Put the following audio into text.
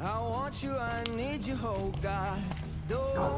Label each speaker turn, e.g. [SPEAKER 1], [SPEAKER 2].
[SPEAKER 1] I want you, I need you, oh God. Don't